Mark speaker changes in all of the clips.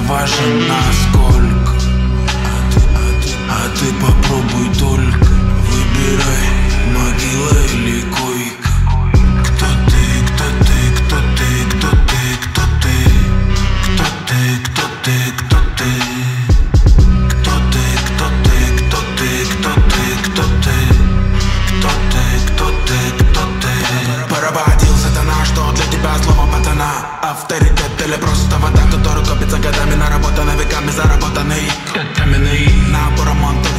Speaker 1: важен насколько. А ты, а ты, а ты попробуй только. Αυτέρι και τελεπρός στα βαντά του πίτσα κατά μην αραβότα να δικά Να μπορώ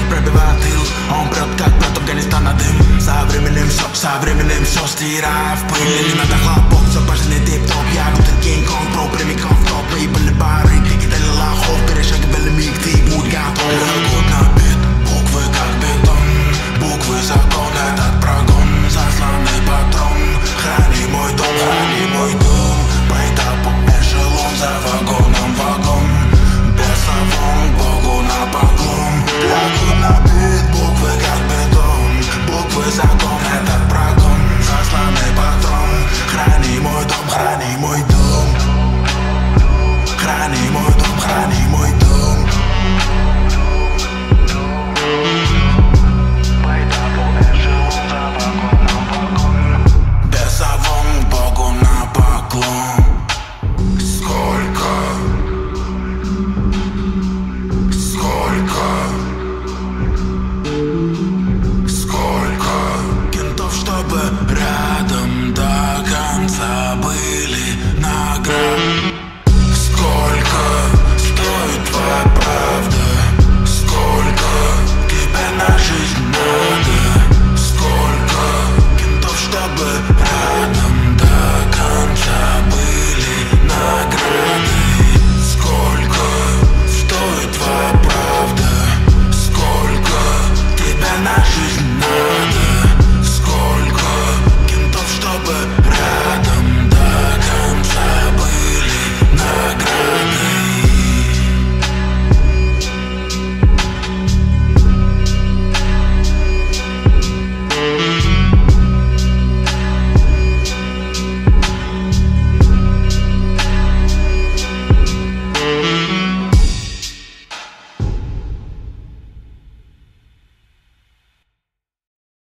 Speaker 1: πρέπει βαθύν Ον πρώτη κάτω κάνεις τα να δει Σα βρει μην είμαι σοκ, σα βρει μην είμαι σοκ Στη ραφ που είναι λίμα τα χώα απόψε Πάρσε την τύπτο πιάνω την King Kong Προ πριν μη κόφτω που είπε λιμπάρι Κοίτα